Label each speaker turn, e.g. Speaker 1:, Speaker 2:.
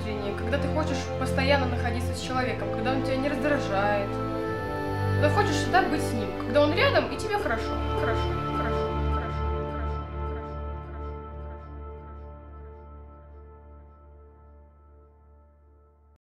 Speaker 1: поведении, когда ты хочешь постоянно находиться с человеком, когда он тебя не раздражает. Когда хочешь всегда быть с ним, когда он рядом и тебе хорошо, хорошо.